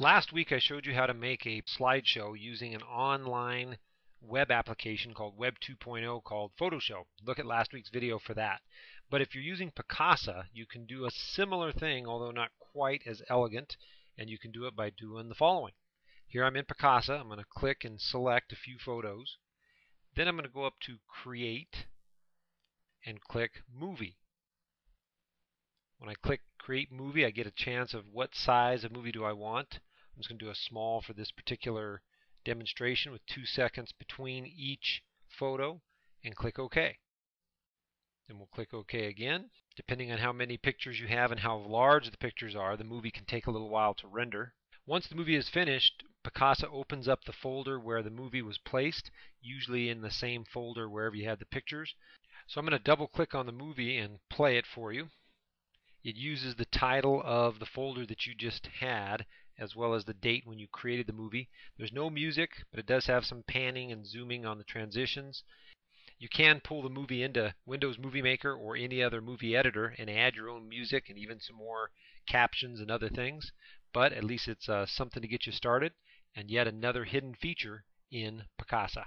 Last week I showed you how to make a slideshow using an online web application called Web 2.0 called Photoshop. Look at last week's video for that. But if you're using Picasa, you can do a similar thing, although not quite as elegant, and you can do it by doing the following. Here I'm in Picasa. I'm going to click and select a few photos. Then I'm going to go up to Create and click Movie. When I click Create Movie, I get a chance of what size of movie do I want. I'm just going to do a small for this particular demonstration with two seconds between each photo and click OK. Then we'll click OK again. Depending on how many pictures you have and how large the pictures are, the movie can take a little while to render. Once the movie is finished, Picasa opens up the folder where the movie was placed, usually in the same folder wherever you had the pictures. So I'm going to double click on the movie and play it for you. It uses the title of the folder that you just had as well as the date when you created the movie. There's no music, but it does have some panning and zooming on the transitions. You can pull the movie into Windows Movie Maker or any other movie editor and add your own music and even some more captions and other things, but at least it's uh, something to get you started and yet another hidden feature in Picasa.